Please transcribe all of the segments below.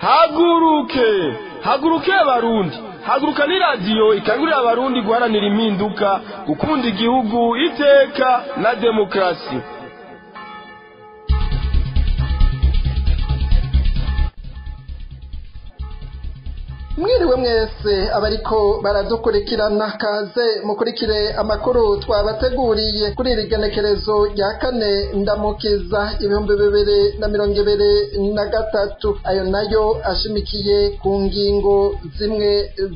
haguruke. Haguruke abarundi haguruka ni radiyo ikangurira abarundi guharanira impinduka gukunda igihugu iteka na demokarasi. Mwiriwe mwese abariko baradukurikirana kaze mukurikire amakuru twabateguriye kuri iri genekerezo rya kane ndamukiza ibihumbi bibiri na mirongo ibiri na gatatu. Ayo na yo ashimikiye ku ngingo zimwe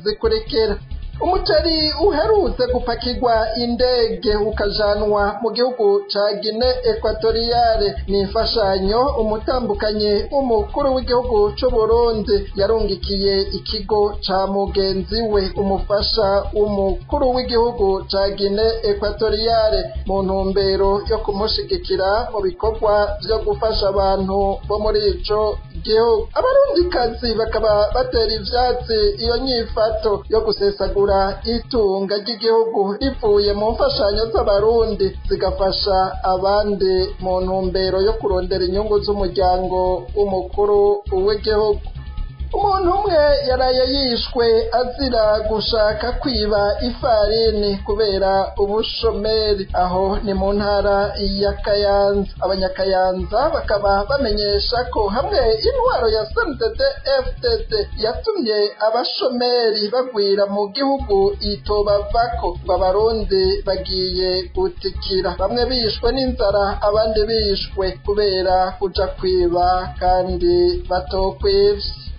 zikurikira. Umuceri uherutse gupakirwa indege ukajanwa mu gihugu ca gine ekwatoriyale ni imfashanyo umutambukanye w'umukuru w'igihugu c'uburundi yarungikiye ikigo ca mugenzi we umufasha w'umukuru w'igihugu ca gine ekwatoriyale mu ntumbero yo kumushigikira mu bikorwa vyo gufasha abantu bo muri ico gihugu abarundikazi bakaba batera ivyatsi iyo nyifato yo gusesagura itunga ry'igihugu rivuye mu mfashanyo z'abarundi zigafasha abandi mu ntumbero yo kurondera inyungu z'umuryango w'umukuru w'igihugu. Umuntu umwe yaraye yishwe azira gushaka kwiba ifarini kubera ubushomeri. Aho ni mu ntara ya kayanza. Abanyakayanza bakaba bamenyesha ko hamwe intwaro ya sndd fdd yatumye abashomeri bagwira mu gihugu itobavako. Abarundi bagiye gutikira. Bamwe bishwe n'inzara abandi bishwe kubera kuja kwiba kandi batokwivye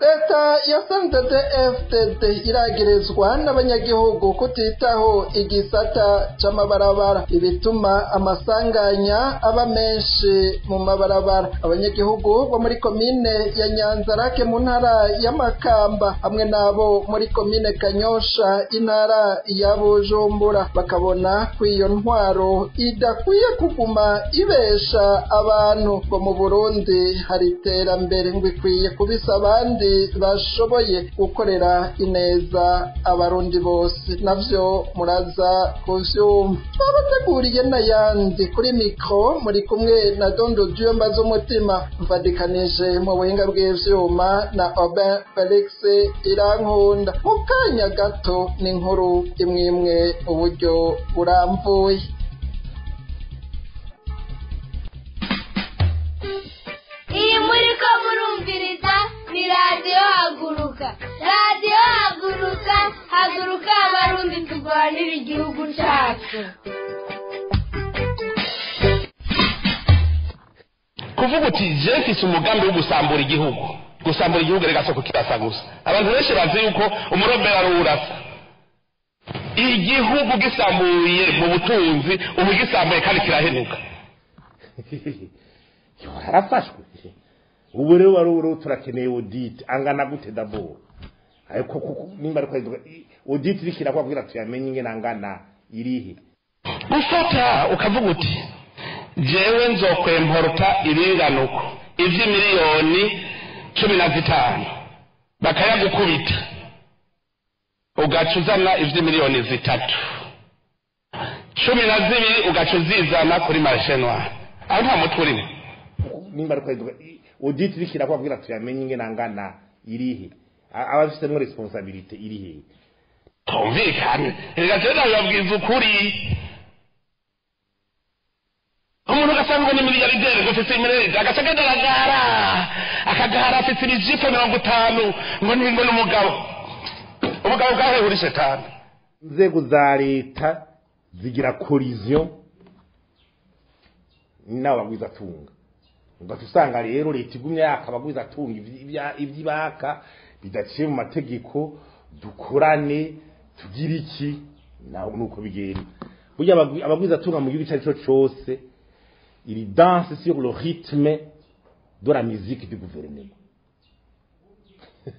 leta ya santete fdd iragirizwa n'abanyagihugu kutitaho igisata c'amabarabara. Ibituma amasanganya aba menshi mu mabarabara. Abanyagihugu bo muri komine ya nyanzarake mu ntara ya makamba hamwe n'abo muri komine kanyosha intara ya bujumbura. Bakabona ko iyo ntwaro idakwiye kuguma ibesha abantu. Ngo mu burundi hari iterambere. Ngo ikwiye kubisa abandi bashoboye gukorera ineza abarundi bose. Navyo muraza kuvyumva. Twabateguriye n'ayandi kuri mikro muri kumwe na dondo dyomba z'umutima mvadikanije mu buhinga bw'ivyuma na Aubin Felix Irankunda. Mu kanya gato n'inkuru imwe imwe uburyo buramvuye iyi haguruka radiyo haguruka haguruka abarundi turwanira igihugu cyacu kuvuga uti je mfise umugambi wo gusambura igihugu. Gusambura igihugu reka soko kirasa gusa. Abantu benshi bazi yuko umurobera ari urasa. Igihugu gisambuye mu butunzi ubu gisambuye kandi kirahenuka. Harafashwe. Ubu rero wari uriho turakeneye odite angana gute daboro ariko kuko nimba ariko odite irikira kwa kugira tuyamenye ingene angana irihe gufata ukavuga uti jewe nzokwemporta ibinganuko ivy'imiliyoni cumi na zitanu. Bakayagukubita. Ugaca uzana ivy'imiliyoni zitatu. Cumi na zibiri ugaca uzizana kuri marishe noire aho nta mutwe urimo. Nimba ariko odite irikira kwa kugira tuyamenye ingene angana irihe abafisemwo responsabilite irihe tumvikane reka jewe nabibabwiza ukuri umuntu ugasanga ngo ni miliyarderi ngo imirezi agaca agenda aragara akagara afise ibijipo mirongo itanu ngo ni ngo ni umugabo uri shetani. Inzego za leta zigira kolizio n'abo bagwiza atunga ugaca usanga rero leta igumye yaka abagwiza atunga ivy'ibaka bidaciye mu mategeko dukorane tugire iki? Nuko bigenda. Burya abagwiza atunga mu gihugu icyo ari cyo cose il danse sur le rythme de la musique du gouvernement.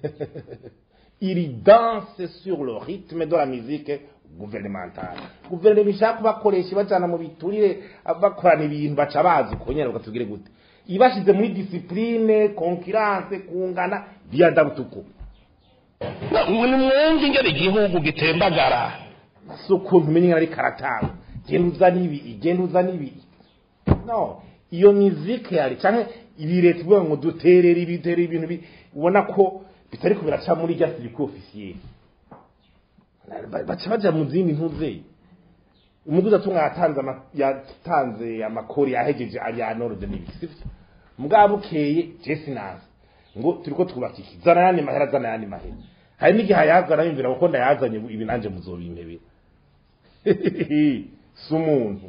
Il danse sur le rythme de la musique gouvernementale. Guverinoma ishaka kubakoresha ibajana mu biturire bakorana ibintu baca bazi ukonyene bakatubwire gute. Ibashize muri discipline concurrence kungana byadabutuko nimwumve ingene igihugu gitembagara. Si ukuntu umenya ingene ari karatanga genda uzana ibi genda uzana ibi no iyo mizike yari cyangwa ibi leta ivuga ngo duterere ibiterere ibintu bi- ubona ko bitari ko biraca muri rya siriko ofisiyeri baca baja mu zindi ntuzeye umuguzi atunga yatanze ama- yatanze amakori yahegeje ariya norode n'ibiki sivyo mugabo bukeye jesi nazi ngo turiko twubaka iki zana yandi mahera zana yandi mahera. Hari n'igihe ayazana yumvira kuko ndayazanye ibi nanje muzobimpebera si umuntu.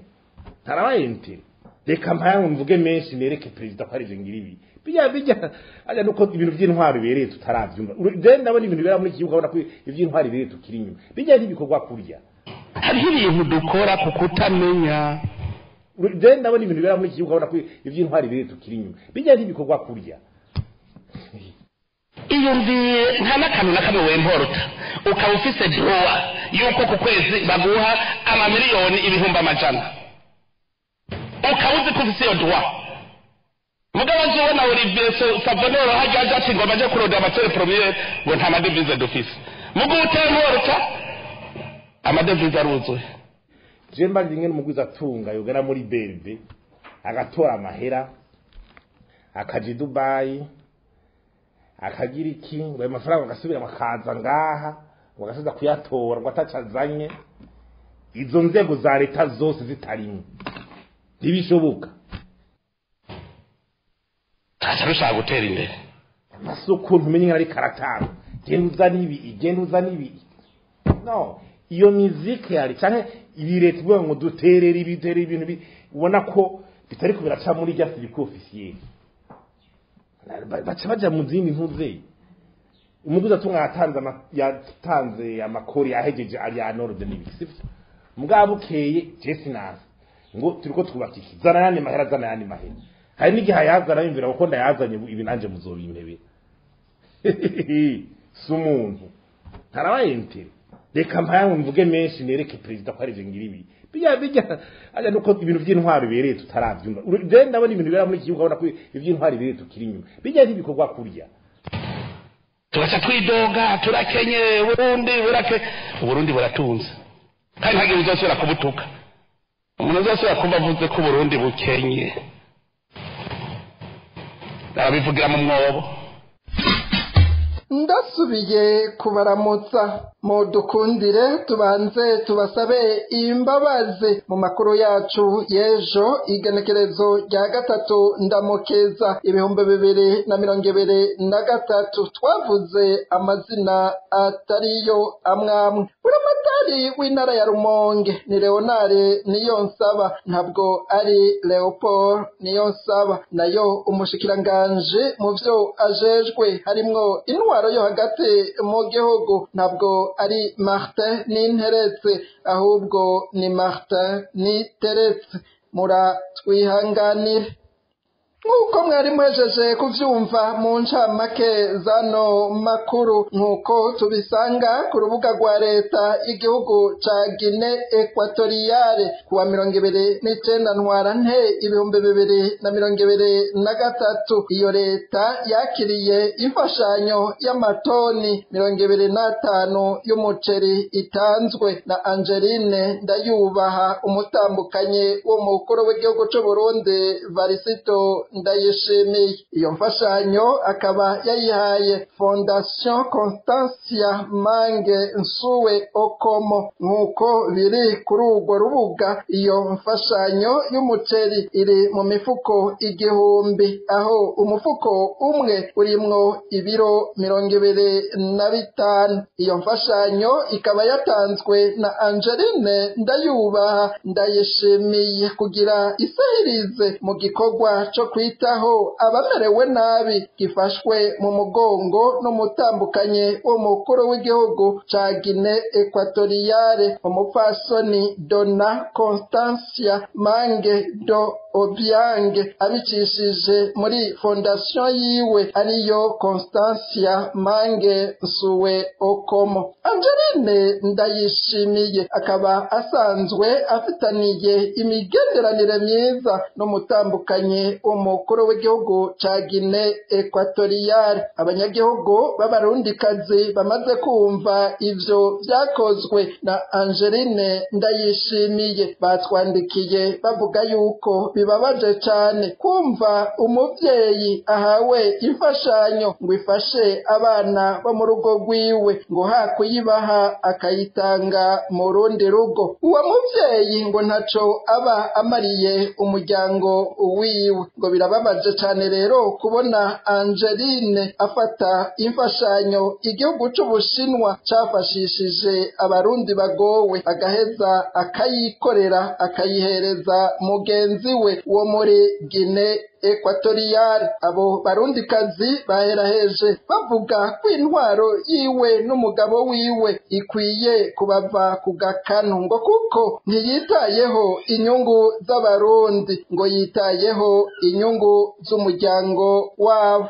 Ntarabaye ntere reka mpayangu mvuge menshi nereke perezida ko arivyo ngira ibi bijya bijya. Ajya nuko ibintu by'intwaro bibereye tutaravyumva je ndabona ibintu bibera muri iki gihugu abona ko ivy'intwaro bibereye tukiri inyuma. Bijya n'ibikorwa kurya. Hariho ibintu dukora ku kutamenya je ndabona ibintu bibera muri iki gihugu abona ko ivy'intwaro bibereye tukiri inyuma. Bijya n'ibikorwa kurya. Iyumviye nta n'akantu na kamwe wemporota ukaba ufise drowa yuko ku kwezi baguha amamiliyoni ibihumbi amajana. Ukaba uzi ko ufise iyo drowa mugabo nzi ubona olivier savonero hajya aja ati ngo baje kuroda amatere premiere ngo nta madevize dufise. Utemporota amadevize aruzuye je mba rimwe n'umugwiza atunga yogera muri berbe agatora amahera akaja i dubayi akagira iki ngo ayo mafaranga agasubira akaza ngaha ngo agasubiza kuyatora ngo ataco azanye. Izo nzego za leta zose zitarimwe ntibishoboka. Aca rushaka gutera imbere. Masi ukuntu umenye nka ari karatanu genda uzana ibi genda uzana ibi. No. Iyo mizike yari cyangwa ibi leta ivuga ngo duterere ibiterere ibintu bi- ubona ko bitari ko biraca muri rya siriko ofisiyeri baca baja mu zindi ntuzeye umuguzi atunga yatanze ama- yatanze amakori yahegeje ariya norode n'ibiki sivyo mugabo bukeye jesi nazi ngo turiko twubaka iki zana yandi mahera zana yandi mahera. Hari n'igihe ayazana yumvira kuko ndayazanye ibi nanje muzobimpebera si umuntu. Ntarabaye ntere reka mpayangu mvuge menshi nereke perezida ko arivyo ngira ibi. Bijya bijya ajya nuko ibintu by'intwaro bibereye tutaravyumva je ndabona ibintu bibera muri iki gihugu abona ko ivy'intwaro bibereye tukiri inyuma. Bijya n'ibikorwa kurya. Tugaca twidoga turakenye burundi burake uburundi buratunze. Kandi ntagihe uzosubira kubutuka umuntu uzosubira kuba avuze ko uburundi bukenye. Arabivugira mu mwobo. Ndasubiye kubaramutsa mudukundire tubanze tubasabe imbabazi. Mu makuru yacu y'ejo igenekerezo rya gatatu ndamukeza. Ibihumbi bibiri na mirongo ibiri na gatatu. Twavuze amazina atariyo amwamwe. Buramatari w'intara ya rumonge. Ni leonare niyo nsaba ntabwo ari leopold niyo nsaba na yo umushikiranganji mu vyo ajejwe. Harimwo intwaro yo hagati mu gihugu. Ntabwo ari martin n'interetse ahubwo ni martin n'iteretse muratwihanganire nk'uko mwari mwejeje kuvyumva mu ncamake zano makuru nk'uko tubisanga ku rubuga rwa leta y'igihugu ca gine ekwatoriyale kuwa mirongo ibiri n'icenda ntwarante ibihumbi bibiri na mirongo ibiri na gatatu. Iyo leta yakiriye imfashanyo y'amatoni mirongo ibiri n'atanu y'umuceri itanzwe na angeline ndayubaha umutambukanye w'umukuru w'igihugu c'uburundi varisito ndayishimiye iyo mfashanyo akaba yayihaye fondation constancia mange nsuwe okomo. Nk'uko biri kuri urwo rubuga iyo mfashanyo y'umuceri iri mu mifuko igihumbi. Aho umufuko umwe urimwo ibiro mirongo ibiri na bitanu. Iyo mfashanyo ikaba yatanzwe na angeline ndayubaha. Ndayishimiye kugira isahirize mu gikorwa co kwitaho abamerewe nabi gifashwe mu mugongo n'umutambukanye w'umukuru w'igihugu ca gine ekwatoriyale umupfasoni dona constancia mange do obiange abicishije muri fondasiyo yiwe ariyo constancia mange nsuwe okomo. Angeline ndayishimiye akaba asanzwe afitaniye imigenderanire myiza n'umutambukanye umukuru w'igihugu ca gine ekwatoriyale abanyagihugu b'abarundikazi bamaze kumva ivyo vyakozwe na angeline ndayishimiye. Batwandikiye bavuga yuko bibabaje cane kumva umuvyeyi ahawe imfashanyo ngo ifashe abana bo mu rugo rwiwe ngo hakuyibaha akayitanga mu rundi rugo. Uwo muvyeyi ngo ntaco aba amariye umuryango wiwe ngo birababaje cane rero kubona Angeline afata imfashanyo igihugu c'Ubushinwa cafashishije abarundi bagowe agaheza akayikorera akayihereza mugenzi we wo muri Guinea ekwatoriyari abo barundikazi baheraheje bavuga ko intwaro yiwe n'umugabo wiwe ikwiye kubava ku gakanu ngo kuko ntiyitayeho inyungu z'abarundi ngo yitayeho inyungu z'umuryango wabo.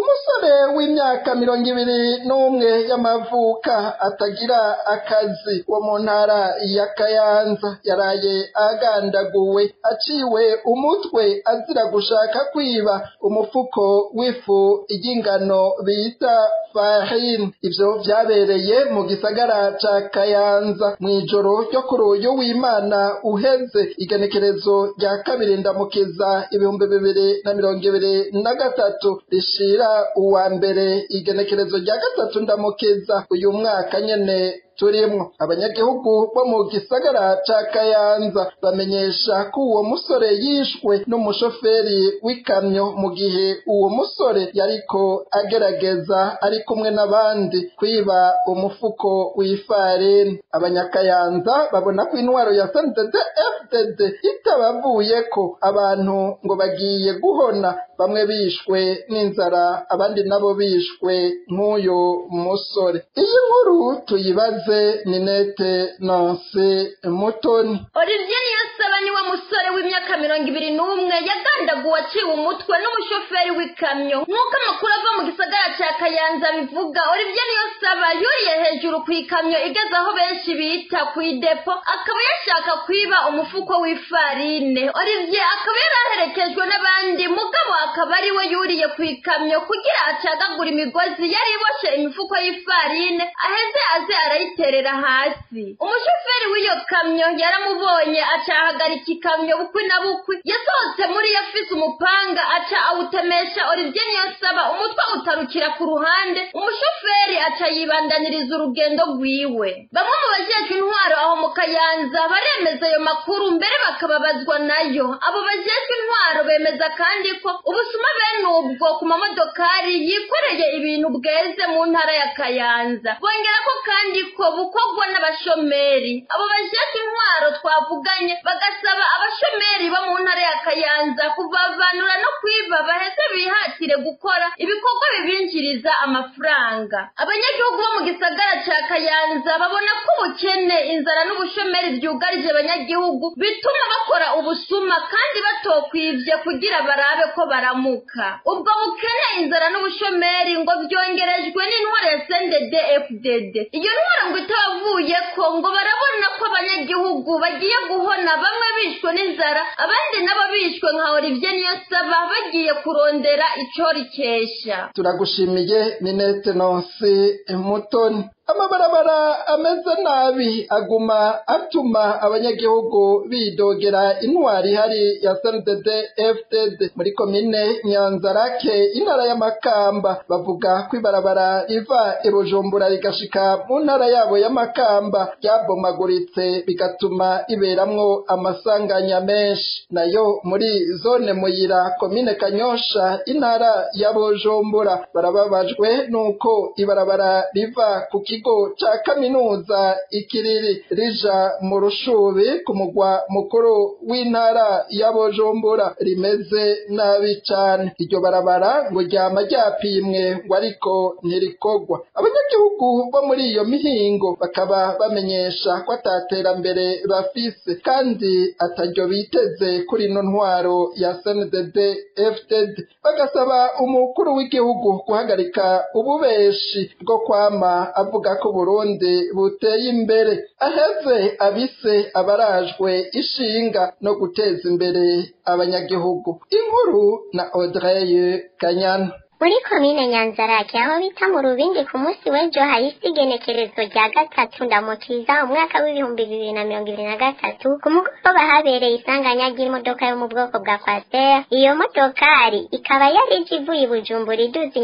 Umusore w'imyaka mirongo ibiri n'umwe y'amavuka atagira akazi. Wo mu ntara ya kayanza yaraye agandaguwe. Aciwe umutwe azira gushaka kwiba umufuko w'ifu y'ingano bita farini ivyo vyabereye mu gisagara ca kayanza. Mw'ijoro ryo kuri uyu w'imana uheze igenekerezo rya kabiri ndamukiza ibihumbi bibiri na mirongo ibiri na gatatu rishira uwa mbere igenekerezo rya gatatu ndamukiza uyu mwaka nyene turimwo abanyagihugu bo mu gisagara ca kayanza. Bamenyesha ko uwo musore yishwe n'umushoferi w'ikamyo mu gihe uwo musore yariko agerageza ari kumwe n'abandi kwiba umufuko w'ifarini. Abanyakayanza babona ko intwaro ya santede fdd itabavuyeko. Abantu ngo bagiye guhona bamwe bishwe n'inzara abandi nabo bishwe nk'uyu musore. Iyi nkuru tuyibaze. Ninete nonse mutoni. Olivier niyonsaba ni we musore w'imyaka mirongo ibiri n'umwe yagandaguwe aciwe umutwe n'umushoferi w'ikamyo. Nk'uko amakuru ava mu gisagara ca kayanza bivuga olivier niyonsaba yuriye hejuru ku ikamyo igeze aho benshi bita ku idepo akaba yashaka kwiba umufuko w'ifarine. Olivier akaba yari aherekejwe n'abandi mugabo akaba ari we yuriye ku ikamyo kugira acagagura imigozi yari iboshe imifuko y'ifarine aheze aze arayiterera hasi. Umushoferi w'iyo kamyo yaramubonye aca ahagarika ikamyo bukwi na bukwi. Yasohotse muri yo afise umupanga aca awutemesha olivier niyonsaba umutwe utarukira ku ruhande. Umushoferi aca yibandaniriza urugendo rwiwe. Bamwe mu bajejwe intwaro aho mu kayanza baremeza ayo makuru mbere bakababazwa na yo. Abo bajejwe intwaro bemeza kandi ko ubusuma bene ubwo ku mamodokari yikoreye ibintu bweze mu ntara ya kayanza. Bongera ko kandi ko bukorwa n'abashomeri. Abo bajejwe intwaro twavuganye bagasaba abashomeri bo mu ntara ya kayanza kubavanura no kwiba baheze bihatire gukora ibikorwa bibinjiriza amafaranga. Abanyagihugu bo mu gisagara ca kayanza babona ko ubukene inzara n'ubushomeri byugarije abanyagihugu bituma bakora ubusuma kandi batokwivye kugira barabe ko baramuka. Ubwo bukene inzara n'ubushomeri ngo byongerejwe n'intwaro ya sendede fdd iyo ntwaro ngo itabavuye ko ngo barabona ko abanyagihugu bagiye guhona bamwe bishwe n'inzara abandi nabo bishwe nka olivier niyonsaba bagiye kurondera ico rikesha. Turagushimiye ninete nonse mutoni. Amabarabara ameze nabi aguma atuma abanyagihugu bidogera intwari ihari ya snddd fdd muri komine nyanzarake intara y'amakamba bavuga ko ibarabara riva i bujumbura rigashika mu ntara yabo y'amakamba ryabomaguritse bigatuma iberamwo amasanganya menshi. Nayo muri zone muyira komine kanyosha intara ya bujumbura. Barababajwe nuko ibarabara riva ku kigo ca kaminuza ikiriri rija mu rushubi ku mugwa mukuru w'intara ya bujumbura rimeze nabi cane. Iryo barabara ngo ryama ryapimwe ngo ariko ntirikogwa. Abanyagihugu bo muri iyo mihingo bakaba bamenyesha ko ataterambere bafise kandi ataryo biteze kuri ino ntwaro ya sndd fdd bagasaba umukuru w'igihugu guhagarika ububeshi bwo kwama avuga ko Burundi buteye imbere. Aheze abise abarajwe ishinga no guteza imbere abanyagihugu. Inkuru na Audrey Kanyana muri komine nyanzarake aho bita mu rubindi ku munsi w'ejo hahise igenekerezo rya gatatu ndamukiza umwaka w'ibihumbi bibiri na mirongo ibiri na gatatu ku mugoroba habereye isanganya ry'imodoka yo mu bwoko bwa kwasiteri iyo modokari ikaba yari ije ivuye i bujumbura iduza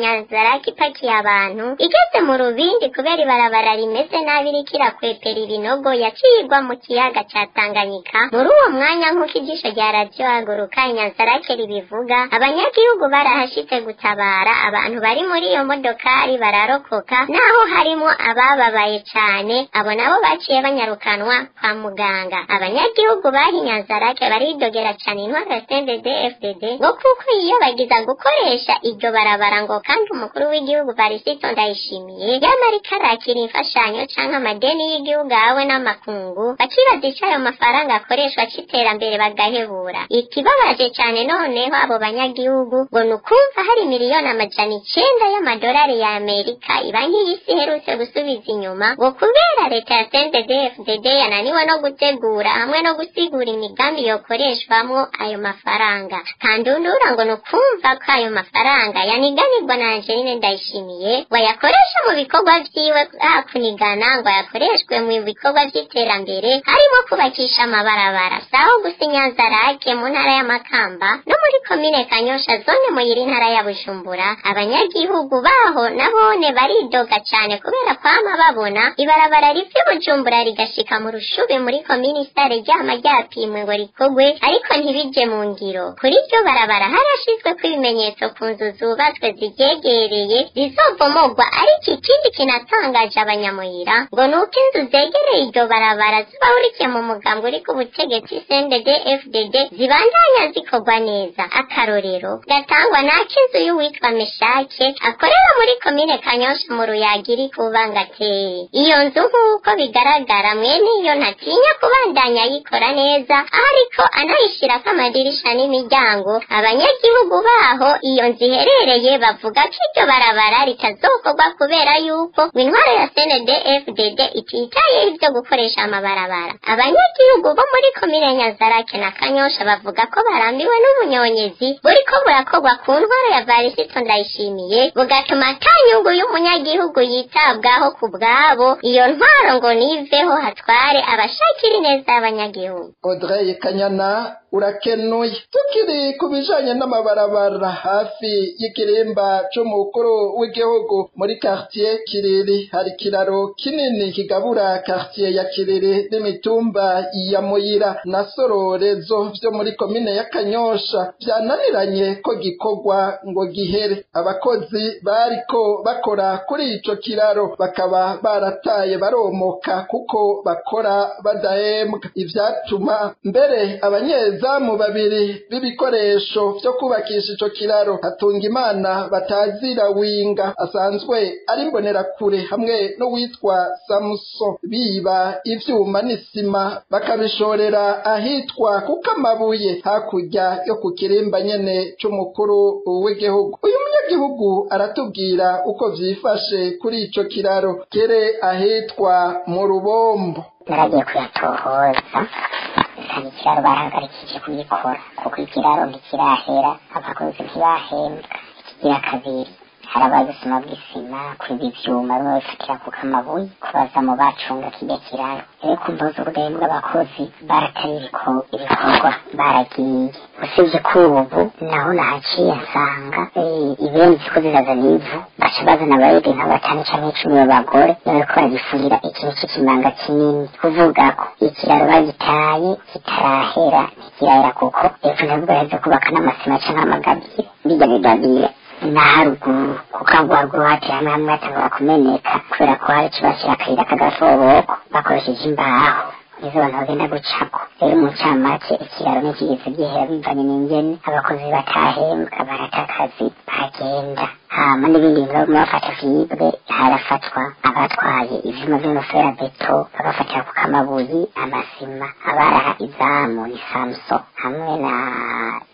ipakiye abantu igeze mu rubindi kubera ibarabara rimeze nabi iriko irakwepera ibinogo yacirwa mu kiyaga ca tanganyika muri uwo mwanya nk'uko ijisho rya radiyo haguruka inyanzarake ribivuga abanyagihugu barahashitse gutabara abantu bari muri iyo modokari bararokoka naho harimo abababaye cane. Abo nabo baciye banyarukanwa kwa muganga. Abanyagihugu bahi nyanzarake baridogera cane intwaro ya CNDD FDD ngo kuko yiyobagiza gukoresha iryo barabara ngo kandi umukuru w'igihugu Varisito Ndayishimiye yamara ikarakira imfashanyo canke amadeni y'igihugu ahawe n'amakungu bakibaza ico ayo mafaranga akoreshwa c'iterambere bagahebura. Ikibabaje cane noneho abo banyagihugu ngo ni ukumva hari miliyoni amajana icenda y'amadolari ya Amerika ibanki y'isi iherutse gusubiza inyuma ngo kubera leta ya CNDD FDD yananiwe no gutegura hamwe no gusigura imigambi yokoreshwamwo ayo mafaranga kandundura ngo ni ukumva ko ayo mafaranga yaniganirwa na Angeline Ndayishimiye ngo ayakoreshe mu bikorwa vyiwe hakunigana ngo ayakoreshwe mu bikorwa vy'iterambere harimo kubakisha amabarabara saho gusa inyanzarake mu ntara y'amakamba no muri komine kanyosha zone muyiri ntara ya bujumbura abanyagihugu baho nabone baridoga cane kubera kwama babona ibarabara riva i bujumbura rigashika mu rushubi muri komine sare ryama ryapimwe ngo rikogwe ariko ntibije mu ngiro kuri iryo barabara harashizweko ibimenyetso ku nzu zubatswe ziryegereye zizovomogwa ariko ikindi kinatangaje abanyamuyira ngo ni uko inzu zegereye iryo barabara zibahurikiye mu mugambi uri ku butegetsi CNDD FDD zibandanya zikorwa neza akarorero gatangwa n'ak'inzu y'uwitwa Meshake akorera muri komine Kanyosha mu Ruyaga iri ku Bangateye iyo nzu nk'uko bigaragara mwene iyo ntatinya kubandanya yikora neza ariko anayishirako amadirisha n'imiryango abanyagihugu baho iyo nzu iherereye bavuga ko iryo barabara ritazokorwa kubera yuko ngo intwaro ya CND FDD ititayeho ibyo gukoresha amabarabara abanyagihugu bo muri komine Nyazarake na Kanyosha bavuga ko barambiwe n'ubunyonyezi buriko burakorwa ku ntwaro ya Varisito Ndayishimiye bugatuma ata nyungu y'umunyagihugu yitabwaho ku bwabo iyo ntwaro ngo niveho hatware abashakira ineza y'abanyagihugu Audrey Kanyana urakenuye tukiri ku bijanye n'amabarabara hafi y'ikirimba c'umukuru w'igihugu muri quartier Kiriri. Hari kiraro kinini kigabura quartier ya Kiriri n'imitumba ya Muyira na Sororezo vyo muri komine ya Kanyosha. Vyananiranye ko gikorwa ngo gihere. Abakozi bariko bakora kuri ico kiraro bakaba barataye baromoka kuko bakora badahembwa. Ivyatuma mbere abanyezamu babiri b'ibikoresho vyo kubakisha ico kiraro. Hatunga imana batazira winga asanzwe ari mbonerakure hamwe n'uwitwa Samson biba ivyuma n'isima bakabishorera ahitwa kuko amabuye hakurya yo ku kirimba nyene c'umukuru w'igihugu. Uyu munyagihugu aratubwira uko vyifashe kuri ico kiraro. Kere ahitwa mu rubombo. Naragiye kuyatohoza nsanga ikiraro barahagarikije kugikora kuko ikiraro ntikirahera abakozi ntibahembwa ikigira kabiri hari ababisoma bw'isima kwiba ivyuma bimwe bifatira ku kamabuye kubaza mu bacunga kirya kiraro rero kumbuza ubudahe bw'abakozi ibiko- ibikorwa baragiye usibye ko ubu naho nahaciye nsanga ibeni ziko zirazana ivu baca bazana abayede nka batanu canke icumi b'abagore bariko baragifungira ikintu c'ikimanga kinini kuvuga ko ikiraro bagitaye kitarahera ntikirahera kuko epfo ntabwo baheze kubaka n'amasima canke amagabire bijya bigabire na haruguru aho haruguru hateye hamwe hamwe hatangura kumeneka kubera ko hari kibashyira akayira k'agasoboko bakoresheje imbaho. Nizo abantu bagenda gucako. Rero mu ncamake ikiraro ntikigeze gihera bivanye n'ingene abakozi batahembwa barata akazi bagenda. Hama n'ibindi bintu bafata vyibwe harafatwa abatwaye ivyuma vy'amafera beto bagafatira ku kamabuyi amasima abaraha izamu ni samso hamwe na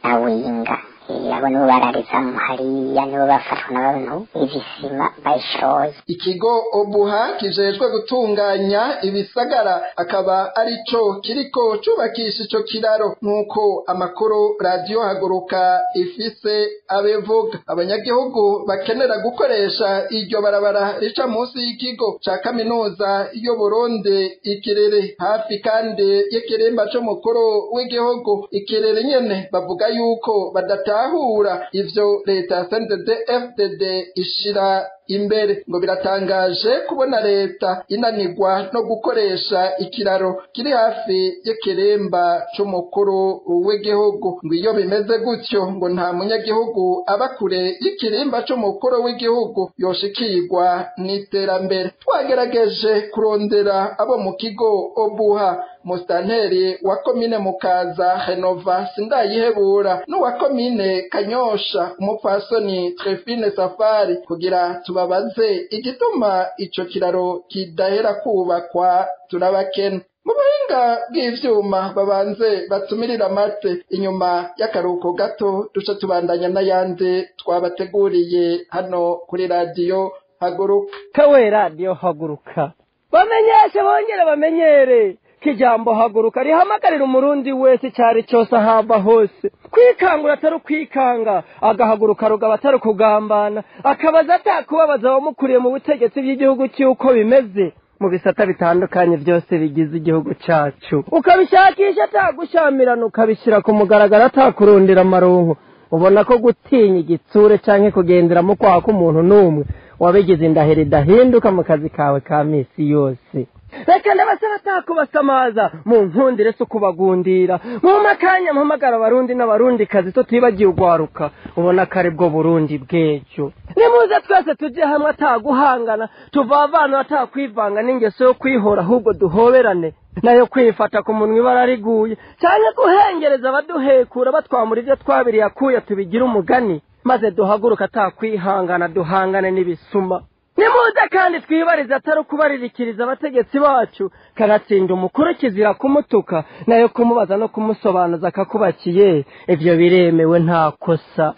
na winga. Abo nibo bararizamo hariya nibo bafatwa n'abantu ibisima bayishoza ikigo obuha kijejwe gutunganya ibisagara akaba arico kiriko cubakisha ico kiraro. Nk'uko amakuru radiyo haguruka ifise abivuga abanyagihugu bakenera gukoresha iryo barabara rica munsi y'ikigo ca kaminuza y'uburundi ikirere. Hafi kandi y'ikirimba c'umukuru w'igihugu ikirere nyene bavuga yuko badatahura ivyo leta ya CNDD FDD ishira imbere. Ngo biratangaje kubona leta inanirwa no gukoresha ikiraro kiri hafi y'ikiremba c'umukuru w'igihugu. Ngo iyo bimeze gutyo ngo nta munyagihugu aba kure y'ikirimba c'umukuru w'igihugu yoshikirwa n'iterambere. Twagerageje kurondera abo mu kigo obuha. Musitanteri wa komine mukaza henova sindayihebura. N'uwa komine kanyosha umupfasoni trefine safari kugira tubabaze. Igituma ico kiraro kidahera kubakwa turabakena. Mu buhinga bw'ivyuma babanze batumirira amate inyuma y'akaruhuko gato duca tubandanya n'ayandi twabateguriye hano kuri radiyo haguruka. Kawe radiyo haguruka. Bamenyeshe bongere bamenyere. Ko ijambo haguruka rihamagarira umurundi wese icyari cyose ahava hose. Kwikangura atari ukwikanga agahaguruka rugaba atari ukugambana. Akabaza atakubabaza abamukuriye mu butegetsi bw'igihugu cy'uko bimeze. Mu bisata bitandukanye byose bigize igihugu cyacu. Ukabishakisha atagushamirana ukabishyira ku mugaragaro atakurundira amaronko ubona ko gutinya igitsure cyangwa kugendera mu kwaha k'umuntu n'umwe. Wabigize indahiro idahinduka mu kazi kawe ka minsi yose. Reka ndabasaba atakubasamaza mu nkundire si ukubagundira mu makanya mpamagara abarundi n'abarundi kazi tutibagiye ugwaruka. Ubona ko ari bwo burundi bw'ejo. Nimuze twese tujye hamwe ataguhangana tuvavana atakwivanga n'ingeso yo kwihora ahubwo duhoberane. Nayo kwifata ku munwa ibara riguye. Cyane guhengereza abaduhekura batwamura ibyo twabiriye akuya tubigire umugani. Maze duhaguruka atakwihangana duhangane n'ibisuma. Nimuze kandi twibarize atari ukubaririkiriza abategetsi bacu. Kanatsinda umukuru kizira kumutuka na yo kumubaza no kumusobanuza akakubakiye. Ibyo biremewe nta kosa.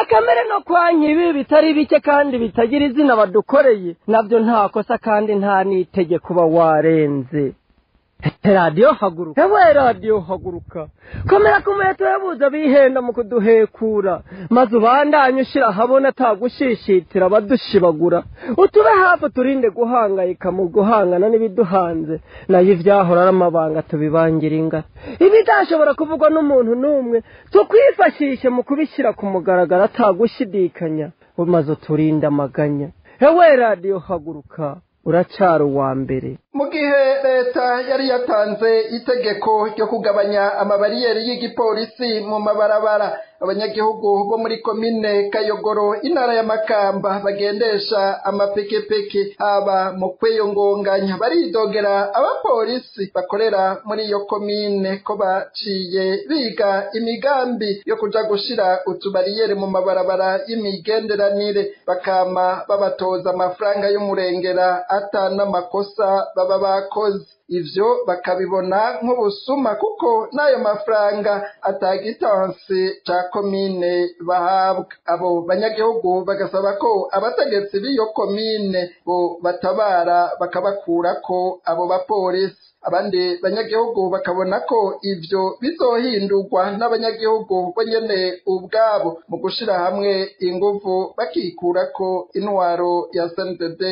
Akamere no kwa nkibi bitari bike kandi bitagira izina badukoreye. Nabyo nta kosa kandi nta n'itegeko uba warenze. Radiyo haguruka. Ewe radiyo haguruka. Komera ku muheto yabuze bihenda mu kuduhekura. Maze ubandanye ushyira ahabona atagushishitira abadushibagura utube hafi turinde guhangayika mu guhangana n'ibiduhanze. Nayo ibyahora ari amabanga tubibangira ingata ibidashobora kuvugwa n'umuntu n'umwe tukwifashishe mu kubishyira ku mugaragaro atagushidikanya maze uturinde amaganya. Ewe radiyo haguruka. Uracara uwa mbere. Mu gihe leta yari yatanze itegeko ryo kugabanya amabariyeri y'igipolisi mu mabarabara abanyagihugu bo muri komine kayogoro intara ya makamba bagendesha amapikipiki. Haba mu kwiyungunganya baridogera abapolisi bakorera muri iyo komine ko baciye biga imigambi yo kuja gushira utubariyeri mu mabarabara y'imigenderanire. Bakama babatoza amafaranga y'umurengera ata n'amakosa baba bakoze. Ivyo bakabibona nk'ubusuma kuko n'ayo mafaranga atagitansi ca komine bahabwa. Abo banyagihugu bagasaba ko abategetsi b'iyo komine bo batabara bakabakurako abo bapolisi. Abandi banyagihugu bakabona ko ivyo bizohindurwa n'abanyagihugu bo nyene ubwabo. Mu gushira hamwe inguvu bakikurako intwaro ya SNDD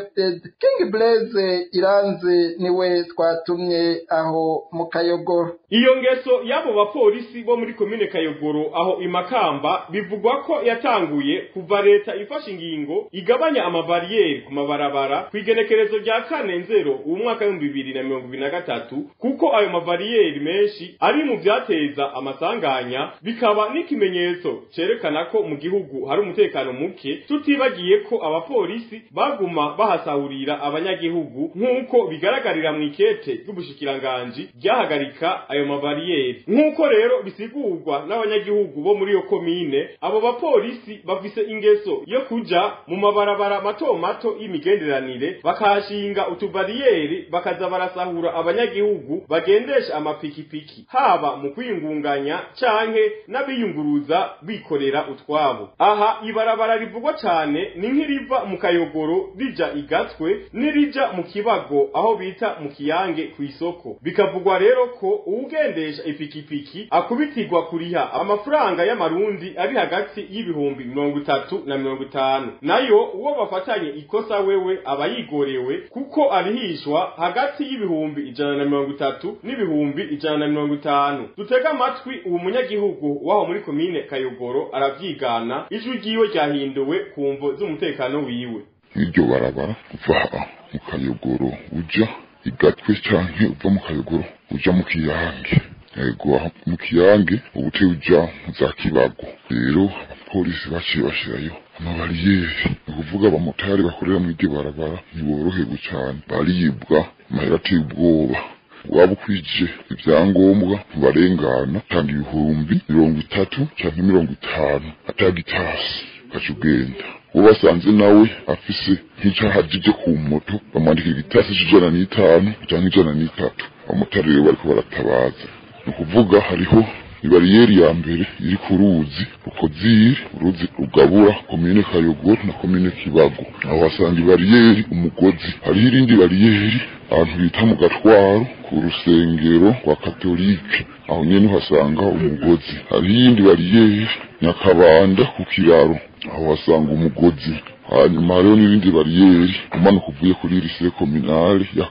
FDD King Blaze Iranzi ni we twatumye aho mu Kayogoro. Iyo ngeso y'abo bapolisi bo muri komine kayogoro aho imakamba bivugwa ko yatanguye kuva leta ifashe ingingo igabanya amabariyeri ku mabarabara ku igenekerezo rya kane nzero uwo mwaka w'ibihumbi bibiri na mirongo ibiri na gatatu kuko ayo mabariyeri menshi ari mu byateza amasanganya bikaba n'ikimenyetso cerekana ko mu gihugu hari umutekano muke. Tutibagiye ko abapolisi baguma bahasahurira abanyagihugu nk'uko bigaragarira mu ikete ry'ubushikiranganji ryahagarika ayo mabariyeri nk'uko rero bisigurwa n'abanyagihugu bo muri iyo komine abo bapolisi bafise ingeso yo kuja mu mabarabara mato mato y'imigenderanire bakahashinga utubariyeri bakaza barasahura gusahura abanyagihugu bagendesha amapikipiki haba mu kwiyungunganya canke n'abiyunguruza bikorera utwabo. Aha ibarabara rivugwa cane ni nk'iriva mu kayogoro rija igatwe n'irija mu kibago aho bita mu kiyange ku isoko bikavugwa rero ko uwugendesha ipikipiki akubitirwa kuriha amafaranga y'amarundi ari hagati y'ibihumbi mirongo itatu na mirongo itanu. Nayo uwo bafatanye ikosa wewe aba yigorewe kuko arihishwa hagati y'ibihumbi ijana na mirongo itatu n'ibihumbi ijana na mirongo itanu. Dutega amatwi uwo munyagihugu waho muri komine kayogoro aravyigana ijwi ryiwe ryahinduwe ku mvo z'umutekano wiwe. Iryo barabara uva mu kayogoro uja igatwe canke uva mu kayogoro uja mu kiyange. Ego aho mu kiyange ubute uja za kibago. Rero abapolisi baciye bashirayo amabariyeri. Ni ukuvuga abamotari bakorera muri iryo barabara ntiborohewe cane. Baribwa amahera ateye ubwoba. Waba ukwije ibyangombwa ntibarengana tanga ibihumbi mirongo itatu canke mirongo itanu atagitasi ugaca ugenda. Uwo basanze nawe afise nk'icaha ajije ku moto bamwandika igitasi c'ijana n'itanu canke ijana n'itatu. Abamotari rero bariko baratabaza. Ni ukuvuga hariho ibariyeri ya mbere iri ku ruzi rukoziri uruzi rugabura komine kayogoro na komine kibago. Aho hasanga ibariyeri umugozi. Hariho irindi bariyeri ahantu bita mu gatwaro ku rusengero rwa katolike. Aho nyene uhasanga umugozi. Hariho iyindi bariyeri nyakabanda ku kiraro. Aho hasanga umugozi. Hanyuma hariho n'irindi bariyeri umanuka uvuye kuri lycée communale ya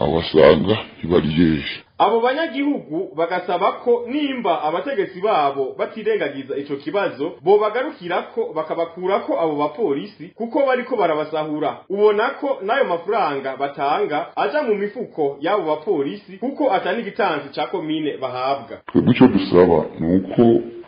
aho hasanga ibariyeri abo banyagihugu bagasaba ko nimba abategetsi babo batirengagiza ico kibazo bobagarukirako bakabakurako abo bapolisi kuko bariko barabasahura. Ubona ko n'ayo mafaranga batanga aja mu mifuko y'abo bapolisi kuko atari igitansi ca komine bahabwa. Twebwe ico dusaba ni uko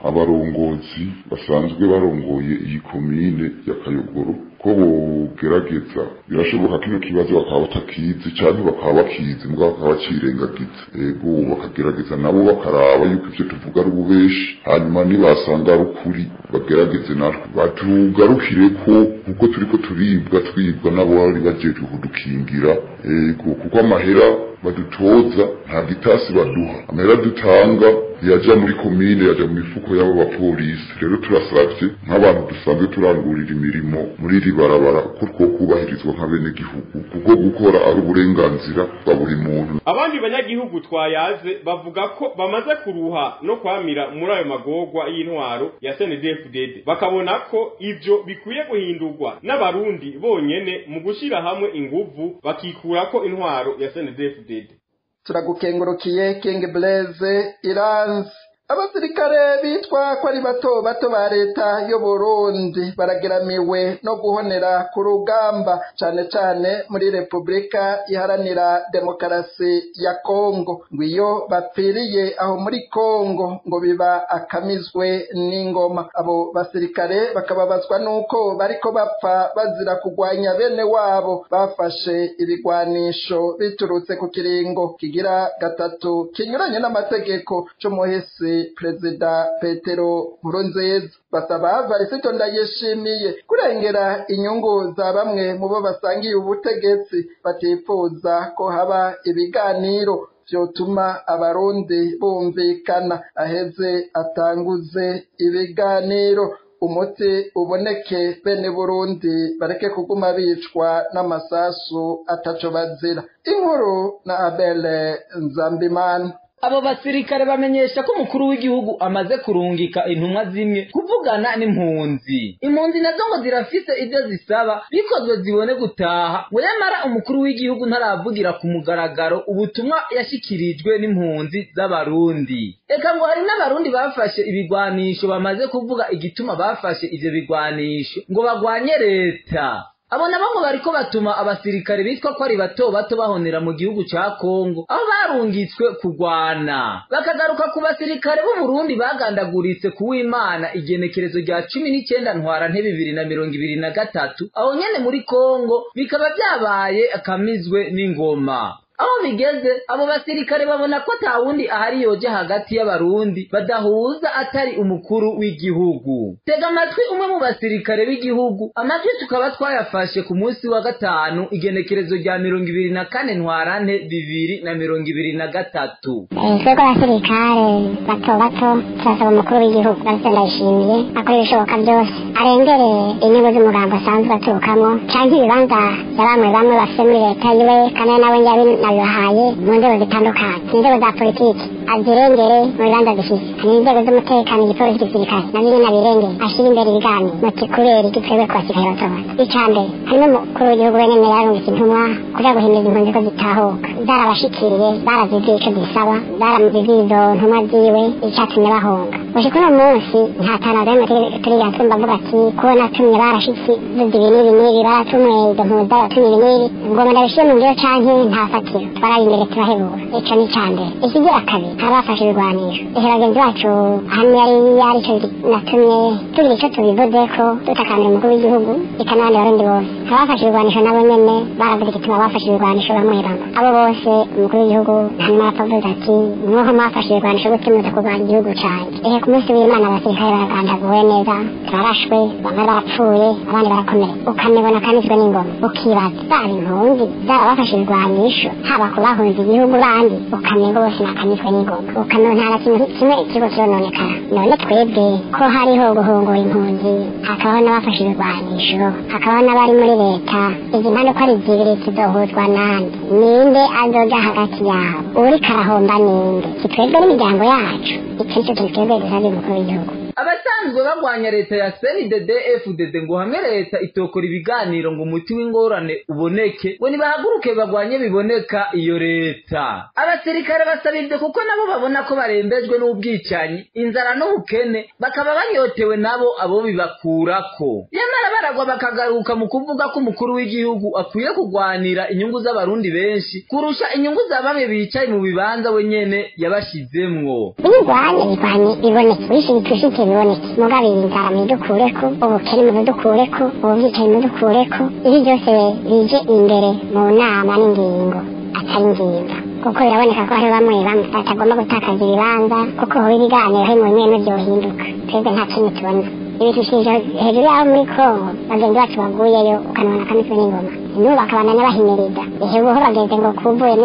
abarongozi basanzwe barongoye iyi komine ya kayogoro ko bogerageza birashoboka kino kibazo bakaba batakizi canke bakaba bakizi mbwa bakaba bacirengagiza. Ego bakagerageza nabo bakaraba yuko ivyo tuvuga ari ububeshi. Hanyuma nibasanga ari ukuri bagerageze natwe. Batugarukire ko kuko turiko turibwa twibwa nabo bari bajejwe kudukingira. Ego kuko amahera badutoza nta gitasi baduha. Amahera dutanga yaja muri komine yaja mu mifuko y'abo bapolisi rero turasavye nk'abantu dusanzwe turangurira imirimo muri iri barabara ko twokubahirizwa nka bene gihugu kuko gukora ari uburenganzira bwa buri muntu. Abandi banyagihugu twayaze bavuga ko bamaze kuruha no kwamira muri ayo magorwa y'intwaro ya CNDD-FDD bakabona ko ivyo bikwiye guhindurwa n'abarundi bonyene mu gushira hamwe inguvu bakikurako intwaro ya CNDD-FDD turagukengurukiye King Blaze Iranzi abasirikare bitwa ko ari bato bato ba leta y'u Burundi barageramiwe no guhonera ku rugamba cane cane muri Repubulika iharanira demokarasi ya Kongo ngo iyo bapfiriye aho muri Kongo ngo biba akamizwe n'ingoma. Abo basirikare bakababazwa nuko bariko bapfa bazira kugwanya bene wabo. Bafashe ibigwanisho biturutse ku kiringo kigira gatatu kinyuranye n'amategeko c'umuhisi perezida petero nkurunziza. Basaba varisito ndayishimiye kurengera inyungu za bamwe mu bo basangiye ubutegetsi. Batifuza ko haba ibiganiro vyotuma abarundi bumvikana. Aheze atanguze ibiganiro. Umuti uboneke bene burundi bareke kuguma bicwa n'amasasu ataco bazira. Inkuru na abele nzambimana. Abo basirikare bamenyesha ko umukuru w'igihugu amaze kurungika intumwa zimwe. Kuvugana n'impunzi. Impunzi na zo ngo zirafise ibyo zisaba bikozwe zibone gutaha. Ngo nyamara umukuru w'igihugu ntaravugira ku mugaragaro ubutumwa yashikirijwe n'impunzi z'abarundi. Eka ngo hari n'abarundi bafashe ibigwanisho bamaze kuvuga igituma bafashe ivyo bigwanisho ngo bagwanye leta. Abo nabo ngo bariko batuma abasirikare bitwa ko ari bato bato bahonera mu gihugu ca Kongo aho barungitswe kugwana. Bakagaruka ku basirikare b'u Burundi bagandaguritse ku w'Imana igenekerezo rya cumi n'icenda ntwara nte bibiri na mirongo ibiri na gatatu aho nyene muri Kongo bikaba vyabaye akamizwe n'ingoma. Aho bigeze abo basirikare babona ko ata wundi ahari yoje hagati y'abarundi badahuza atari umukuru w'igihugu. Tega amatwi umwe mu basirikare b'igihugu amatwi tukaba twayafashe ku munsi wa gatanu igenekerezo rya mirongo ibiri na kane ntwarante bibiri na mirongo ibiri na gatatu. Twebwe abasirikare bato bato turasaba umukuru w'igihugu baretse ndayishimiye akora ibishoboka byose. Arengere inyungu z'umugambo asanzwe aturukamo cyangwa ibibanza ya bamwe bamwe bafite muri leta yiwe kandi nawe nabibahaye mu nzego zitandukanye. Mu nzego za politiki azirengere mu bibanza zifite hari inzego z'umutekano igipolisi gisirikare na byo nabirengere ashyira imbere ibiganiro. Muti kubera iki twebwe ku basirikare batobato icya mbere hari n'umukuru w'igihugu wenyine yarungitse intumwa kuja guhimiriza impunzi ko zitahuka. Zarabashikiriye barazibwiye icyo zisaba baramubibwiye izo ntumwa ziwe icyatumye bahunga. Gushika uno munsi nta tangazo rimwe turiga tumva avuga ati kuba natumye barashitse duzi ibi n'ibi n'ibi baratumwe izo mpuzi baratumye ibi n'ibi ngoma ndabishyire mu ngiro canke nta fatiro twaraye imbere turahebura ico ni ica mbere. Ikigira kabiri abafashe ibigwanisho ihe bagenzi bacu hano yari yarico natumye tugira ico tubivuzeko dutakambira umukuru w'igihugu eka n'abandi barundi bose. Abafashe ibigwanisho nabo nyene baravuga igituma bafashe ibigwanisho bamwe bamwe abo bose umukuru w'igihugu hanyuma aravuga ati mwoho mwafashe ibigwanisho gute muza kurwanya igihugu canje ehe ku munsi w'imana abasirikare baragandaguwe neza turarashwe bamwe barapfuye abandi barakomeye. Ukanibona kanizwe n'ingoma ukibaza zaba impunzi zaba bafashe haba ku bahunze igihugu bandi ukamenya bose nakanizwe n'ingoma ukamenya nta na kintu kimwe ikigo kirononekara none twebwe ko hariho guhungura impunzi hakabaho n'abafashe ibigwanisho hakabaho n'abari muri leta izi mpande ko ari zibiri zizohuzwa nande ninde azoja hagati yabo uriko arahomba ninde si twebwe n'imiryango yacu icyo ni cyo kintu twebwe dusabye umukuru w'igihugu abasanzwe barwanya leta ya cndd fdd ngo hamwe leta itokora ibiganiro ngo umuti w'ingorane uboneke. Ngo nibahaguruke bagwanye biboneka iyo leta. Abasirikare basaba ibyo kuko nabo babona ko barembejwe n'ubwicanyi inzara n'ubukene bakaba banyotewe nabo abo bibakurako. Nyamara baragwa bakagaruka mu kuvuga ko umukuru w'igihugu akwiye kurwanira inyungu z'abarundi benshi kurusha inyungu za bamwe bicaye mu bibanza we nyene yabashizemwo ibigwanye bigwanye biboneke wishimye twishike biboneke mugabo iyi nzara mudukureko ubukene mudukureko ubwicanyi mudukureko ibi byose bije imbere mu nama n'ingingo. Atari nziza. Kuko biraboneka ko hari bamwe bamwe batagomba gutakaza ibibanza kuko hoba ibiganiro hari mu bimwe byohinduka. Twebwe nta kintu tubona. Ibishushisho hejuru y'aho muri kongo bagenzi bacu baguyeyo ukanabona kamitwe n'ingoma n'ubu bakabandanya bahimiriza ihe buho bageze ngo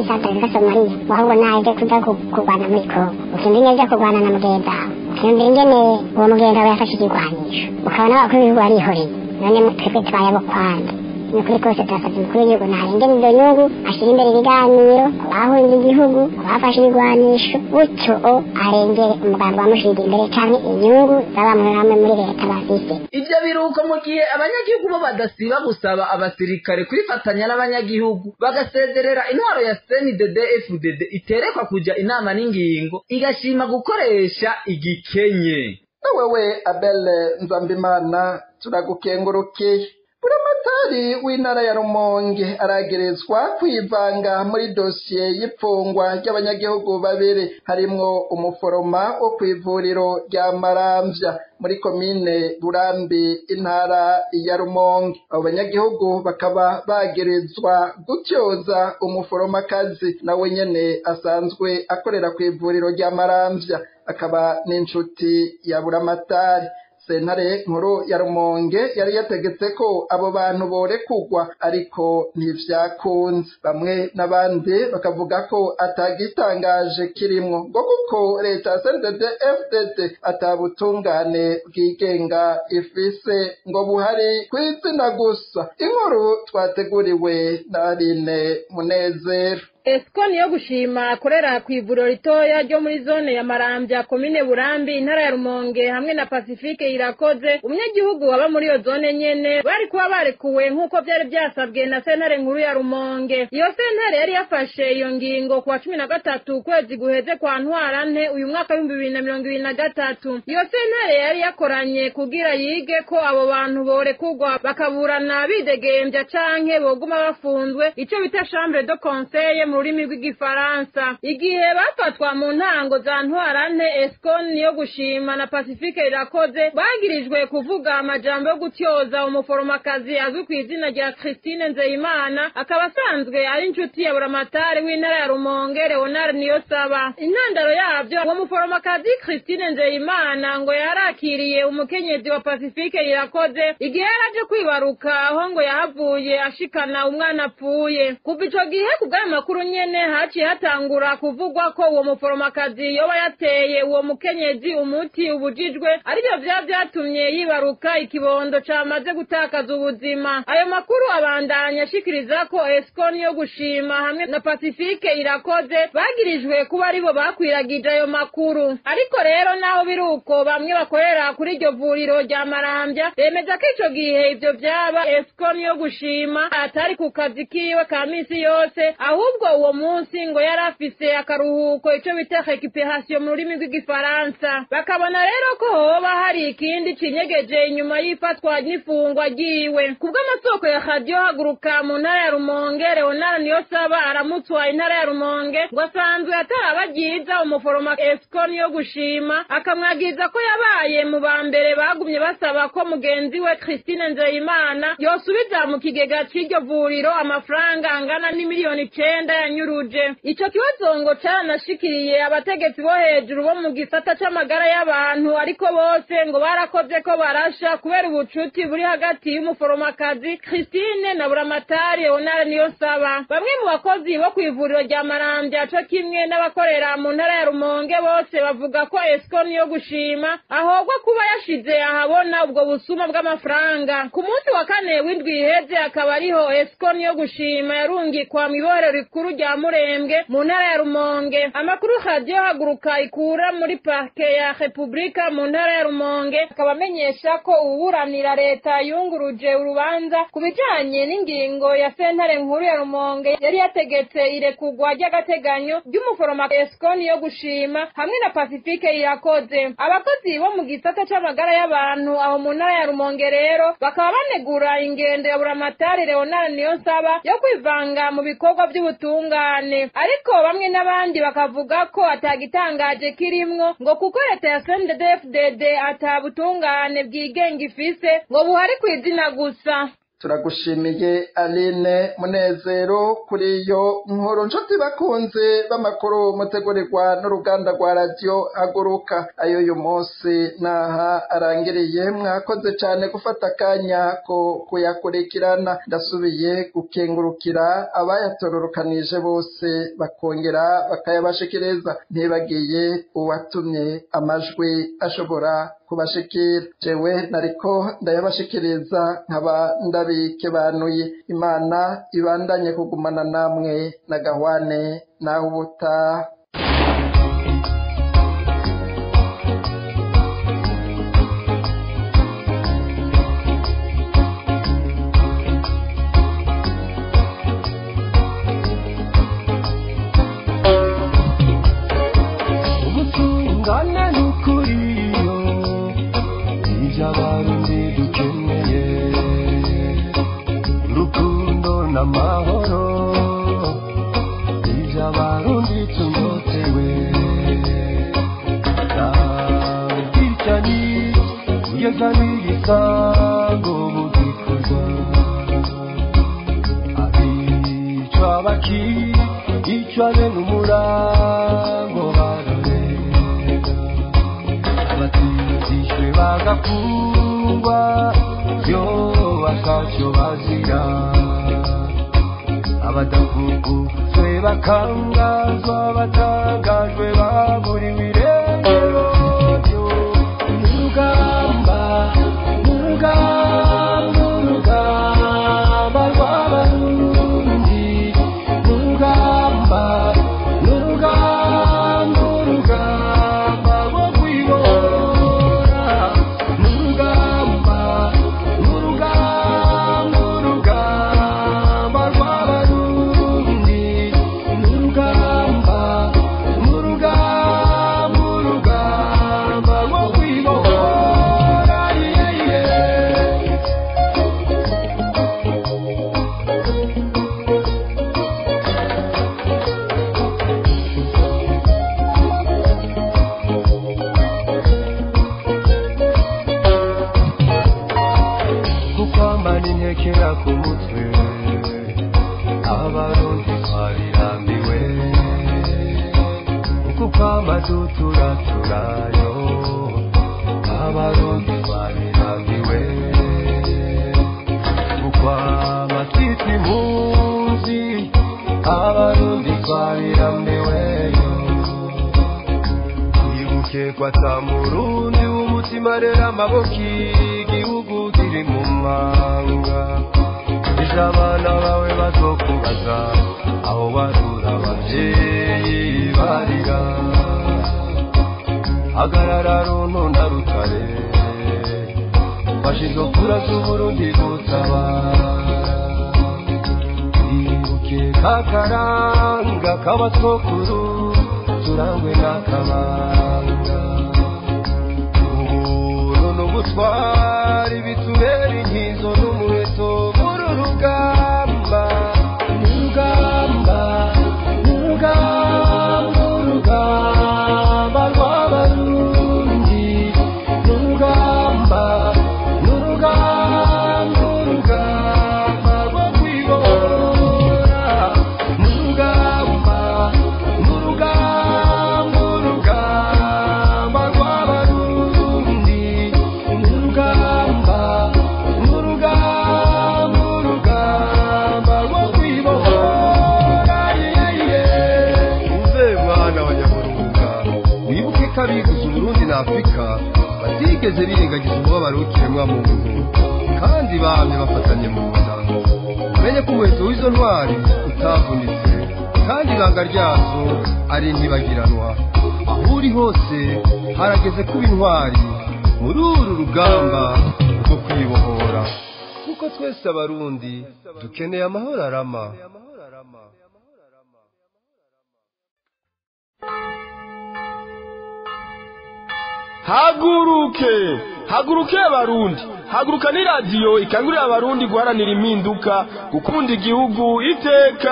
santare za somaliya ahubwo naje kuja kurwana muri kongo ukindi neza kurwana na mugenzi wawe ukiyumvira ingene uwo mugenzi wawe yafashe ikigwanisho ukabona abakuru b'ibihugu barihoreye none twebwe ni ukuri kose turasabye umukuru w'igihugu ntarengera izo nyungu ashyira imbere ibiganiro abahunze igihugu abafashe ibigwanisho gutyo arengere umugambi wamushiga imbere cyangwa inyungu z'abamwe bamwe muri leta bafise ivyo biruko mu gihe abanyagihugu bo badasiba gusaba abasirikare kwifatanya n'abanyagihugu bagasezerera intwaro ya cndd fdd iterekwa kuja inama n'ingingo igashima gukoresha igikenye. Wewe abele nzambimana turagukengurukiye. Buramatari w'intara ya rumonge aragerezwa kwivanga muri dosiye y'ipfungwa ry'abanyagihugu babiri. Harimwo umuforoma wo ku ivuriro rya maramvya muri komine burambi intara ya rumonge. Abo banyagihugu bakaba bagerezwa gutyoza umuforomakazi nawe nyene asanzwe akorera ku ivuriro rya maramvya. Akaba n'inshuti ya buramatari. Sentare nkuru ya rumonge yari yategetse ko abo bantu borekugwa ariko ntivyakunze bamwe n'abandi bakavuga ko atagitangaje kirimwo ngo kuko leta cndd fdd atabutungane bwigenga ifise ngo buhari kw'izina gusa. Inkuru twateguriwe na aline munezero. Esiko niyo gushima akorera ku ivuriro ritoya ryo muri zone ya marambya komine burambi intara ya rumonge hamwe na pasifike irakoze. Umunyagihugu waba muri iyo zone nyene bari kuba barekuwe nk'uko byari byasabwe na sentare nkuru ya rumonge. Iyo sentare yari yafashe iyo ngingo ku wa cumi na gatatu ukwezi guheze kwa ntwarante uyu mwaka w'ibihumbi bibiri na mirongo ibiri na gatatu. Iyo sentare yari yakoranye kugira yige ko abo bantu borekugwa bakaburana bidegembya canke boguma bafunzwe. Ico bita chambre de conseil mu rurimi rw'igifaransa. Igihe bafatwa mu ntango za ntwarante escon niyo gushima na pacifique irakoze bagirijwe kuvuga amajambo yo gutyoza umuforomakazi azwi ku izina rya christine nzeyimana akaba asanzwe ari inshuti ya buramatari w'intara ya rumonge leonard niyosaba. Intandaro yabyo uwo muforomakazi christine nzeyimana ngo yarakiriye umukenyezi wa pacifique irakoze igihe yari aje kwibaruka aho ngo yahavuye ashikana umwana apfuye. Kuva ico gihe ku bw'ayo makuru nyene haciye hatangura kuvugwa ko uwo muforomakazi yoba yateye uwo mukenyezi umuti ubujijwe arivyo vyaba vyatumye yibaruka ikibondo camaze gutakaza ubuzima. Ayo makuru abandanya ashikiriza ko escon yo gushima hamwe na pacifique irakoze bagirijwe kuba ari bo bakwiragije ayo makuru. Ariko rero naho biri uko bamwe bakorera kuri iryo vuriro rya marambya bemeza ko gihe ivyo vyaba escon yo gushima atari ku kazi kiwe ka yose ahubwo uwo munsi ngo yari afise akaruhuko ico bita recuperation mu rurimi rw'igifaransa. Bakabona rero ko hoba hari ikindi cinyegeje inyuma y'ifatwa n'ifungwa ryiwe. Ku bw'amasoko ya radiyo haguruka mu ntara ya rumonge leonard niyosaba aramutswa intara ya rumonge ngo asanzwe ataraba ryiza umuforoma escon yo gushima akamwagiza ko yabaye mu ba mbere bagumye basaba ko mugenzi we christine nzeyimana yosubiza mu kigega c'iryo vuriro amafaranga angana n'imiliyoni icenda yanyuruje ico kibazo ngo caranashikiriye abategetsi bo hejuru bo mu gisata c'amagara y'abantu ariko bose ngo barakoze ko barasha kubera ubucuti buri hagati y'umuforomakazi christine na buramatari leonard niyosaba bamwe mu bakozi bo kw'ivuriro rya marambya co kimwe n'abakorera mu ntara ya rumonge bose bavuga ko escon yo gushima ahogwa kuba yashize ahabona ubwo busuma bw'amafaranga. Ku munsi wa kane w'indwi iheze akaba ariho escon yo gushima yarungikwa mu ibohero rikuru rya murembwe mu ntara ya rumonge. Amakuru radiyo haguruka ikura muri parke ya repubulika mu ntara ya rumonge akaba amenyesha ko uburanira leta yunguruje urubanza ku bijanye n'ingingo ya sentare nkuru ya rumonge. Yari yategetse irekugwa ry'agateganyo ry'umuforoma escon yo gushima hamwe na pacifique irakoze abakozi bo mu gisata c'amagara y'abantu aho mu ntara ya rumonge rero bakaba banegura ingendo ya buramatari leonard niyonsaba yo kwivanga mu bikorwa by'ubutungane ariko bamwe n'abandi bakavuga ko atagitangaje kirimwo ngo kuko leta ya sndfdd ata butungane bwigenga ifise ngo buhari ku izina gusa. Turagushimiye aline munezero kuri iyo nkuru nshuti bakunze b'amakuru mutegurirwa n'uruganda rwa radiyo haguruka. Ayo uyu munsi naha arangiriye. Mwakoze cyane gufata akanya ko kuyakurikirana. Ndasubiye gukengurukira abayatororokanije bose bakongera bakayabashikiriza. Ntibagiye uwatumye amajwi ashobora kubashikira nariko ndayabashikiriza nkaba ndabikebanuye imana ibandanye kugumana namwe na gahwane naho ubutaha come batigeze birengagiza umubabaro w'ikiremwa muntu. Kandi bamye bafatanye mu nda umenye ko umuheto w'izo ntwari utavunitse kandi ibanga ryazo ari ntibagiranwa. Aho uri hose harageze kuba intwari muri uru rugamba rwo kwibohora. Kuko twese abarundi dukeneye amahoro arama. Haguruke. Haguruke abarundi haguruka ni radiyo ikangurira abarundi guharanira impinduka gukunda igihugu iteka.